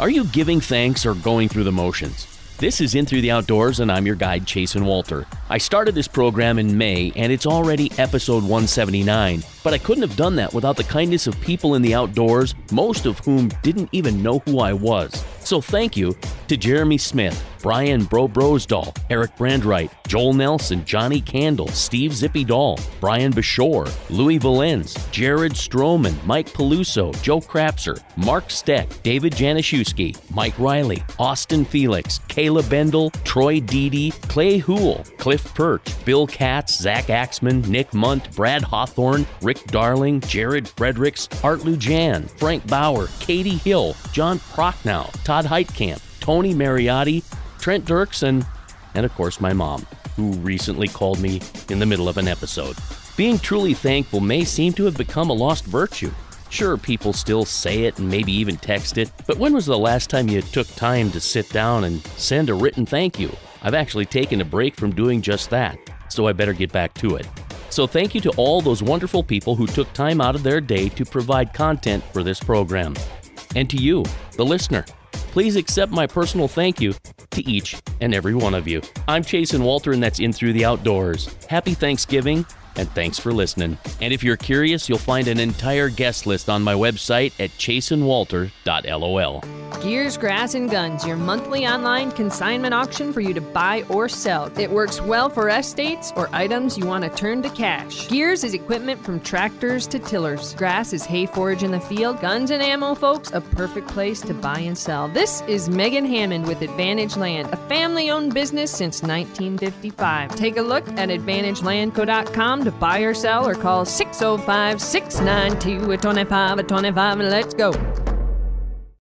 Are you giving thanks or going through the motions? This is In Through the Outdoors, and I'm your guide, Chasen Walter. I started this program in May, and it's already episode 179. But I couldn't have done that without the kindness of people in the outdoors, most of whom didn't even know who I was. So thank you to Jeremy Smith, Brian Bro Brosdahl, Eric Brandwright, Joel Nelson, Johnny Candle, Steve Zippy Doll, Brian Bashore, Louis Valenz, Jared Stroman, Mike Peluso, Joe Crapser, Mark Steck, David Januszewski, Mike Riley, Austin Felix, Kayla Bendel, Troy Deedy, Clay Hool, Cliff Perch, Bill Katz, Zach Axman, Nick Munt, Brad Hawthorne, Rick Darling, Jared Fredericks, Art Lujan, Frank Bauer, Katie Hill, John Prochnow, Todd Heitkamp, Tony Mariotti, Trent Dirks, and, and of course my mom, who recently called me in the middle of an episode. Being truly thankful may seem to have become a lost virtue. Sure, people still say it and maybe even text it, but when was the last time you took time to sit down and send a written thank you? I've actually taken a break from doing just that, so I better get back to it. So, thank you to all those wonderful people who took time out of their day to provide content for this program. And to you, the listener, please accept my personal thank you to each and every one of you. I'm Chasen Walter, and that's In Through the Outdoors. Happy Thanksgiving, and thanks for listening. And if you're curious, you'll find an entire guest list on my website at chasenwalter.lol. Gears, Grass, and Guns, your monthly online consignment auction for you to buy or sell. It works well for estates or items you want to turn to cash. Gears is equipment from tractors to tillers. Grass is hay forage in the field. Guns and ammo, folks, a perfect place to buy and sell. This is Megan Hammond with Advantage Land, a family owned business since 1955. Take a look at AdvantageLandco.com to buy or sell or call 605 692 25 25. Let's go.